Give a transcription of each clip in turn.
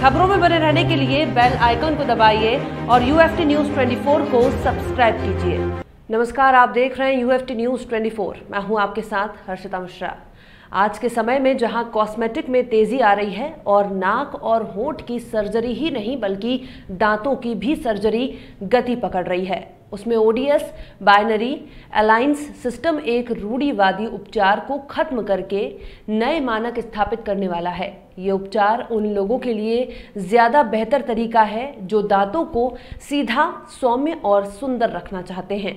खबरों में बने रहने के लिए बेल आइकन को दबाइए और U F T news twenty four को सब्सक्राइब कीजिए। नमस्कार, आप देख रहे हैं U F T news twenty four. मैं हूँ आपके साथ हर्षिता मिश्रा। आज के समय में जहाँ कॉस्मेटिक में तेज़ी आ रही है और नाक और होंठ की सर्जरी ही नहीं, बल्कि दांतों की भी सर्जरी गति पकड़ रही है। उसमें ओडीएस, बाइनरी अलाइंस सिस्टम एक रूढ़ीवादी उपचार को खत्म करके नए मानक स्थापित करने वाला है। ये उपचार उन लोगों के लिए ज़्यादा बेहतर तरीका है जो दांतों को सीधा, सौम्य और सुंदर रखना चाहते हैं।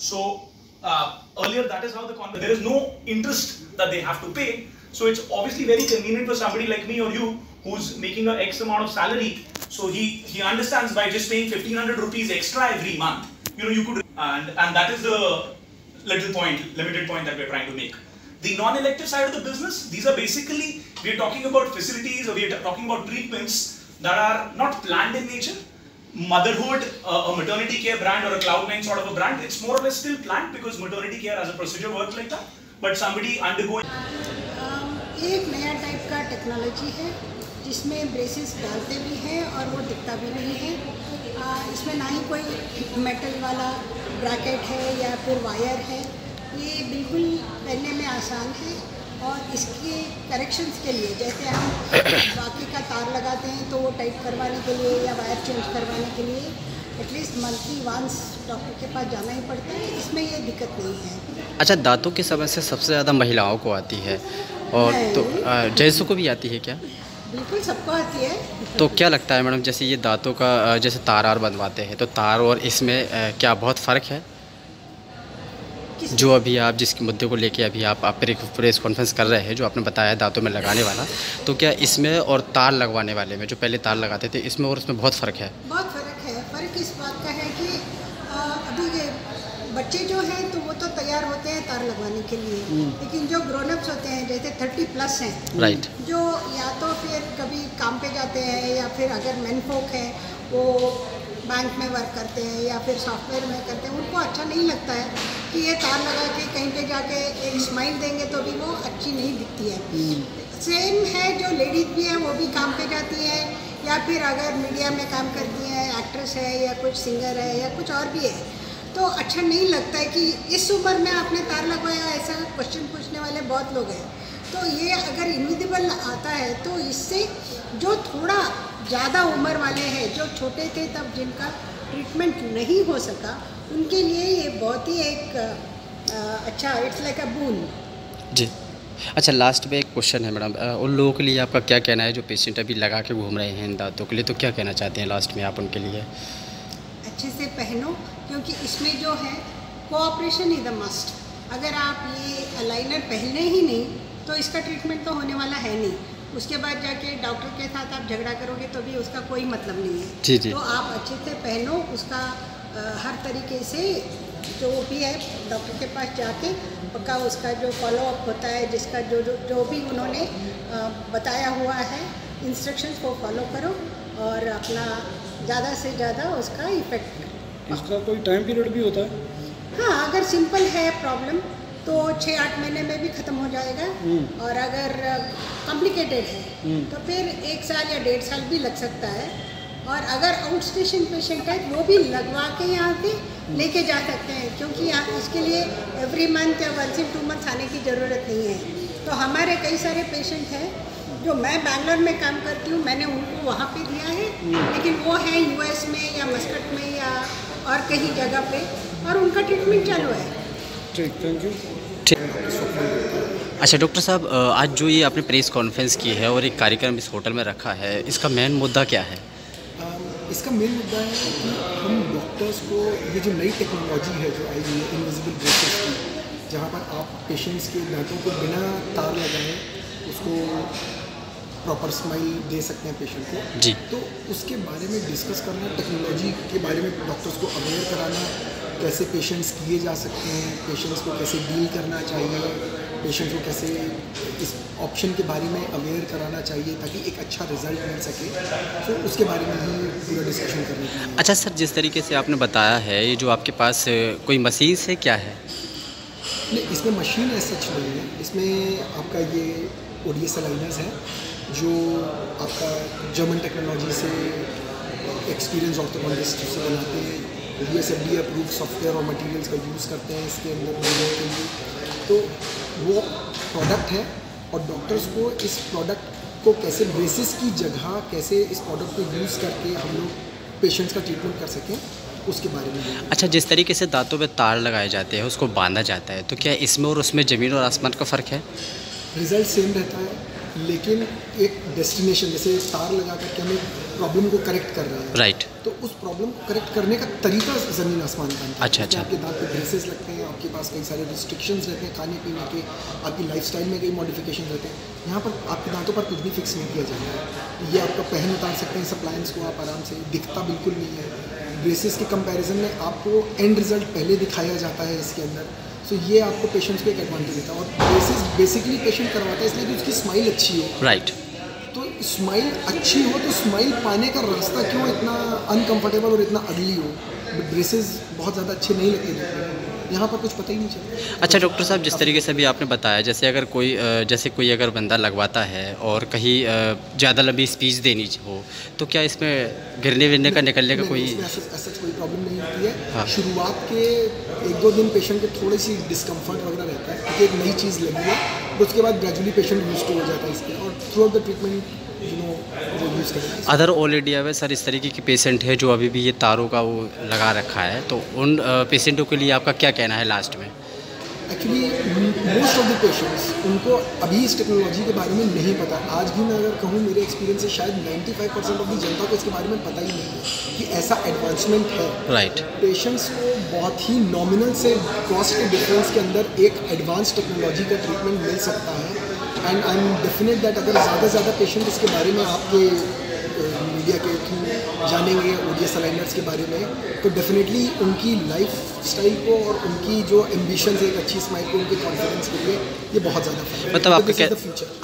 So uh, earlier that is how the con- there is no interest that they have to pay. So it's obviously very convenient for somebody like me or you who's making a X amount of salary. So he he understands by just paying 1500 rupees extra every month. You know you could and and that is the little point, limited point that we're trying to make. The non-elective side of the business, these are basically we're talking about facilities or we're talking about treatments that are not planned in nature. Motherhood, uh, a maternity care brand or a Cloud9 sort of a brand, it's more or less still planned because maternity care as a procedure works like that. But somebody undergoing एक नया type का technology है जिसमें braces डालते भी हैं और वो दिखता भी नहीं है आ, इसमें ना ही कोई मेटल वाला ब्रैकेट है या फिर वायर है ये बिल्कुल पहनने में आसान है और इसके करेक्शंस के लिए जैसे हम बाकी का तार लगाते हैं तो वो टाइट करवाने के लिए या वायर चेंज करवाने के लिए एटलीस्ट मंथली वंस डॉक्टर के पास जाना ही पड़ता है इसमें ये दिक्कत नहीं है। अच्छा दांतों की समस्या सबसे ज़्यादा महिलाओं को आती है और तो जेंट्सों को भी आती है क्या? बिल्कुल सबको आती है। तो क्या लगता है मैडम जैसे ये दांतों का जैसे तार आर बनवाते हैं तो तार और इसमें क्या बहुत फ़र्क है? जो अभी आप जिस मुद्दे को लेके अभी आप, आप प्रे- प्रेस कॉन्फ्रेंस कर रहे हैं जो आपने बताया दांतों में लगाने वाला तो क्या इसमें और तार लगवाने वाले में जो पहले तार लगाते थे इसमें और उसमें बहुत फ़र्क है? बहुत फ़र्क है। फ़र्क इस बात का है कि आ, अभी ये बच्चे जो हैं तो वो तो तैयार होते हैं तार लगवाने के लिए। लेकिन जो ग्रोनअप्स होते हैं जैसे थर्टी प्लस हैं राइट जो या तो फिर कभी काम पे जाते हैं या फिर अगर मैन फोक है वो बैंक में वर्क करते हैं या फिर सॉफ्टवेयर में करते हैं उनको अच्छा नहीं लगता है। कि ये तार लगा के कहीं पे जाके एक स्माइल देंगे तो भी वो अच्छी नहीं दिखती है। सेम है जो लेडीज़ भी हैं वो भी काम पे जाती हैं या फिर अगर मीडिया में काम करती हैं एक्ट्रेस है या कुछ सिंगर है या कुछ और भी है तो अच्छा नहीं लगता है कि इस उम्र में आपने तार लगवाया ऐसा क्वेश्चन पूछने वाले बहुत लोग हैं। तो ये अगर इनविजिबल आता है तो इससे जो थोड़ा ज़्यादा उम्र वाले हैं जो छोटे थे तब जिनका ट्रीटमेंट नहीं हो सका उनके लिए ये बहुत ही एक अ, अच्छा इट्स लाइक अ बून जी। अच्छा लास्ट में एक क्वेश्चन है मैडम उन लोगों के लिए आपका क्या कहना है जो पेशेंट अभी लगा के घूम रहे हैं इन दांतों के लिए? तो क्या कहना चाहते हैं लास्ट में आप उनके लिए? अच्छे से पहनो क्योंकि इसमें जो है कोऑपरेशन इज़ द मस्ट अगर आप ये अलाइनर पहने ही नहीं तो इसका ट्रीटमेंट तो होने वाला है नहीं। उसके बाद जाके डॉक्टर के साथ आप झगड़ा करोगे तो भी उसका कोई मतलब नहीं है जी, जी। तो आप अच्छे से पहनो उसका अ, हर तरीके से जो भी है डॉक्टर के पास जाके पक्का उसका जो फॉलोअप होता है जिसका जो जो जो भी उन्होंने अ, बताया हुआ है इंस्ट्रक्शंस को फॉलो करो और अपना ज़्यादा से ज़्यादा उसका इफ़ेक्ट इसका कोई टाइम पीरियड भी होता है हाँ अगर सिंपल है प्रॉब्लम तो छः आठ महीने में भी ख़त्म हो जाएगा। और अगर कॉम्प्लिकेटेड है तो फिर एक साल या डेढ़ साल भी लग सकता है। और अगर आउट स्टेशन पेशेंट है वो भी लगवा के यहाँ से लेके जा सकते हैं क्योंकि यहाँ इसके लिए एवरी मंथ या वंस इन टू मंथ आने की ज़रूरत नहीं है। तो हमारे कई सारे पेशेंट हैं जो मैं बैंगलोर में काम करती हूँ मैंने उनको वहाँ पे दिया है। लेकिन वो है यूएस में या मस्कट में या और कहीं जगह पे और उनका ट्रीटमेंट चालू है। ठीक थैंक यू अच्छा डॉक्टर साहब आज जो ये आपने प्रेस कॉन्फ्रेंस की है और एक कार्यक्रम इस होटल में रखा है, इसका मेन मुद्दा क्या है? इसका मेन मुद्दा है कि हम डॉक्टर्स को, ये जो नई टेक्नोलॉजी है जो आई है इनविजिबल ब्रेसेस की, जहाँ पर आप पेशेंट्स के दांतों को बिना तार लगाए उसको प्रॉपर स्माइल दे सकते हैं पेशेंट को। जी। तो उसके बारे में डिस्कस करना टेक्नोलॉजी के बारे में डॉक्टर्स को अवेयर कराना कैसे पेशेंट्स किए जा सकते हैं पेशेंट्स को कैसे डील करना चाहिए पेशेंट को कैसे इस ऑप्शन के बारे में अवेयर कराना चाहिए ताकि एक अच्छा रिज़ल्ट मिल सके। तो उसके बारे में ही पूरा डिस्कशन करने अच्छा सर जिस तरीके से आपने बताया है ये जो आपके पास कोई मशीन है क्या है? नहीं इसमें मशीन ऐसा नहीं है। इसमें आपका ये ओ डी एस है। जो आपका जर्मन टेक्नोलॉजी से एक्सपीरियंस ऑर्थोपॉलिस्ट से बनाते हैं U S F D approve software और मटेरियल्स का यूज़ करते हैं इसके अंदर बनाने के लिए। तो वो प्रोडक्ट है और डॉक्टर्स को इस प्रोडक्ट को कैसे बेसिस की जगह कैसे इस प्रोडक्ट को यूज़ करके हम लोग पेशेंट्स का ट्रीटमेंट कर सकें उसके बारे में। अच्छा जिस तरीके से दांतों में तार लगाए जाते हैं उसको बांधा जाता है तो क्या इसमें और उसमें ज़मीन और आसमान का फ़र्क है? रिज़ल्ट सेम रहता है। लेकिन एक डेस्टिनेशन जैसे तार लगा करके हम एक प्रॉब्लम को करेक्ट कर रहे हैं। Right right. तो उस प्रॉब्लम को करेक्ट करने का तरीका ज़मीन आसमान का अच्छा, अच्छा। आपके दांत पे ब्रेसेस लगते हैं आपके पास कई सारे रिस्ट्रिक्शंस रहते हैं खाने पीने के आपकी लाइफस्टाइल में कई मॉडिफिकेशन रहते हैं। यहाँ पर आपके दांतों पर कुछ भी फिक्स नहीं किया जाता है। ये आपका पहन उतार सकते हैं इस अप्लायंस को आप आराम से दिखता बिल्कुल नहीं है। ब्रेसेस के कंपैरिजन में आपको एंड रिज़ल्ट पहले दिखाया जाता है इसके अंदर। सो ये आपको पेशेंट्स को एक एडवांटेज देता है और बेसिस बेसिकली पेशेंट करवाता है इसलिए कि उसकी स्माइल अच्छी हो। राइट तो स्माइल अच्छी हो तो स्माइल पाने का रास्ता क्यों इतना अनकम्फर्टेबल और इतना अगली हो? ब्रेसेस बहुत ज़्यादा अच्छे नहीं लगते देखने में यहाँ पर कुछ पता ही नहीं चलता अच्छा डॉक्टर साहब जिस तरीके से भी आपने बताया जैसे अगर कोई जैसे कोई अगर बंदा लगवाता है और कहीं ज़्यादा लंबी स्पीच देनी हो तो क्या इसमें गिरने विरने का निकलने का कोई ऐसा कोई प्रॉब्लम नहीं होती है हाँ। शुरुआत के एक दो दिन पेशेंट के थोड़ी सी डिस्कम्फर्ट वगैरह रहता है क्योंकि एक नई चीज़ लगी है उसके बाद ग्रेजुअली पेशेंट यूज़ हो जाता है इसके और throughout the treatment other all India में सर इस तरीके के पेशेंट है जो अभी भी ये तारों का वो लगा रखा है। तो उन पेशेंटों के लिए आपका क्या कहना है लास्ट में? Actually most of the patients उनको अभी इस टेक्नोलॉजी के बारे में नहीं पता। आज भी मैं अगर कहूँ मेरे एक्सपीरियंस से शायद 95 परसेंट ऑफ़ द जनता को इसके बारे में पता ही नहीं है कि ऐसा एडवांसमेंट है। Right right. पेशेंट्स को बहुत ही नॉमिनल से कॉस्ट के डिफरेंस के अंदर एक एडवांस टेक्नोलॉजी का ट्रीटमेंट मिल सकता है। And I am definite that अगर ज़्यादा से ज़्यादा पेशेंट इसके बारे में आपके मीडिया के थ्रू जानेंगे ओडियस अलाइनर्स के बारे में तो डेफिनेटली उनकी लाइफ स्टाइल को और उनकी जो एम्बिशन है एक अच्छी स्माइल को उनके कॉन्फिडेंस के लिए ये बहुत ज़्यादा मतलब आपके कह,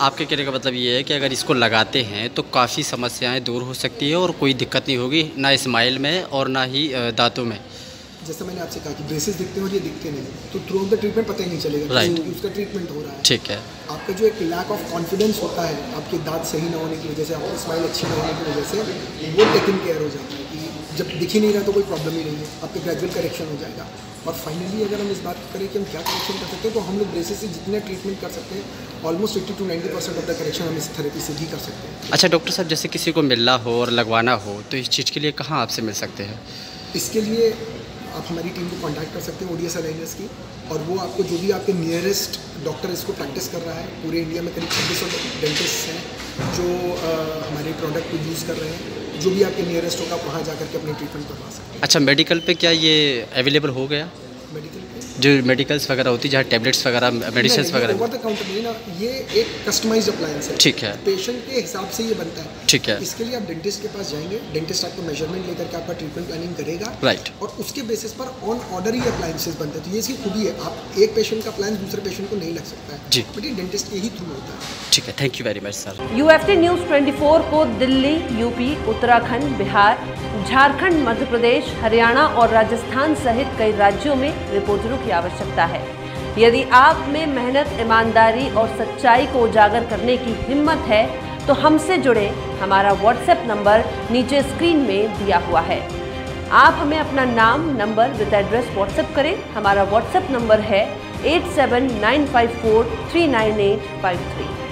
आपके कहने का मतलब ये है कि अगर इसको लगाते हैं तो काफ़ी समस्याएँ दूर हो सकती है और कोई दिक्कत नहीं होगी ना स्माइल में और ना ही दांतों में। जैसा मैंने आपसे कहा कि ब्रेसेस दिखते हैं और ये दिखते नहीं तो थ्रू आउट द ट्रीटमेंट पता ही नहीं चलेगा Right. कि उसका ट्रीटमेंट हो रहा है। ठीक है। आपका जो एक लैक ऑफ़ कॉन्फिडेंस होता है आपके दांत सही ना होने की वजह से आपकी स्माइल अच्छी ना होने की वजह से वो टेकन केयर हो जाता है कि जब दिख ही नहीं रहा तो कोई प्रॉब्लम ही नहीं है आपके ग्रेजुअल करेक्शन हो जाएगा। और फाइनली अगर हम इस बात करें कि हम क्या करेक्शन कर सकते हैं तो हम लोग ब्रेसेस से जितने ट्रीटमेंट कर सकते हैं almost eighty two ninety percent of the correction हम इस थेरेपी से भी कर सकते हैं। अच्छा डॉक्टर साहब जैसे किसी को मिलना हो और लगवाना हो तो इस चीज़ के लिए कहाँ आपसे मिल सकते हैं? इसके लिए आप हमारी टीम को कॉन्टैक्ट कर सकते हैं ओडीएस अलाइनर्स की और वो आपको जो भी आपके नियरेस्ट डॉक्टर इसको प्रैक्टिस कर रहा है पूरे इंडिया में करीब छब्बीस सौ डेंटिस्ट हैं जो आ, हमारे प्रोडक्ट को यूज़ कर रहे हैं जो भी आपके नियरेस्ट होगा वहाँ जा करके अपनी ट्रीटमेंट करवा सकते हैं। अच्छा मेडिकल पे क्या ये अवेलेबल हो गया? जो मेडिकल्स वगैरह होती है जहाँ टेबलेट्स वगैरह मेडिसिन वगैरह ओवर द काउंटर नहीं ना ये एक कस्टमाइज्ड अप्लायंस है। ठीक है। पेशेंट के हिसाब से ये बनता है। ठीक है। इसके लिए आप डेंटिस्ट के पास जाएँगे डेंटिस्ट आपको मेज़रमेंट लेकर के आपका ट्रीटमेंट प्लानिंग करेगा। राइट और उसके बेसिस पर ऑन ऑर्डर ही अप्लायंसेस बनते हैं। तो ये इसकी खूबी है। आप एक पेशेंट का अप्लायंस दूसरे पेशेंट को नहीं लग सकता है। जी। बट ये डेंटिस्ट के ही थ्रू होता है। ठीक है thank you very much sir UFT news 24 को दिल्ली यूपी उत्तराखंड बिहार झारखंड मध्य प्रदेश हरियाणा और राजस्थान सहित कई राज्यों में रिपोर्टरों की आवश्यकता है। यदि आप में मेहनत, ईमानदारी और सच्चाई को उजागर करने की हिम्मत है तो हमसे जुड़े, हमारा व्हाट्सएप नंबर नीचे स्क्रीन में दिया हुआ है। आप हमें अपना नाम, नंबर विद एड्रेस व्हाट्सएप करें। हमारा व्हाट्सएप नंबर है eight seven nine five four three nine eight five three.